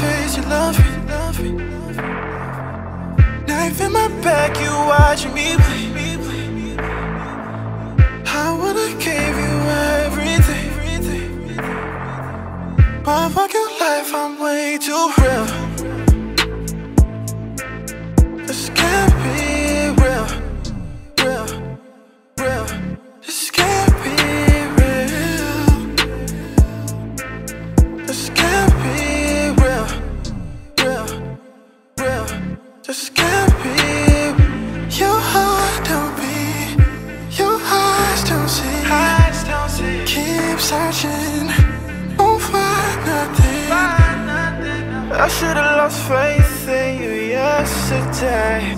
face, you love me, love me. Knife in my back, you watching me bleed. I woulda gave you everything, but fuck your life, I'm way too real. Keep searching, won't oh, find nothing. I should've lost faith in you yesterday.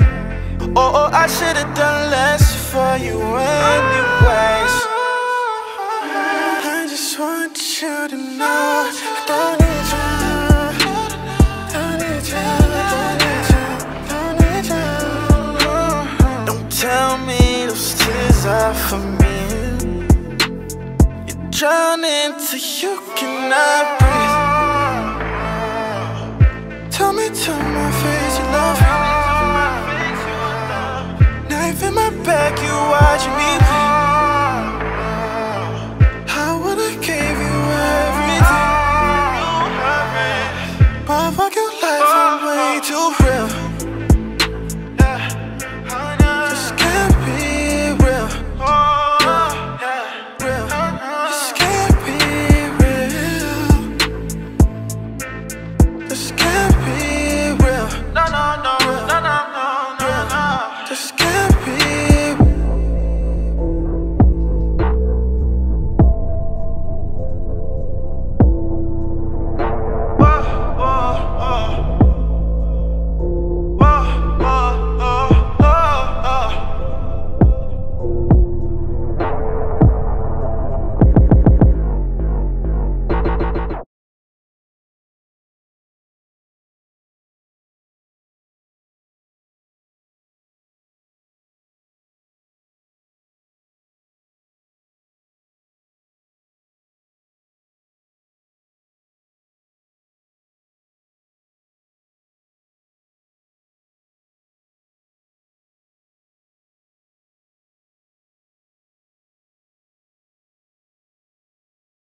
Oh, oh I should've done less for you anyways. I just want you to know I don't need you. Don't don't don't. Don't tell me those tears are for me drowning till you cannot breathe? Tell me to my face you love. Me Knife in my back, you watching me bleed. I would've gave you everything? But fuck your life, I'm way too real.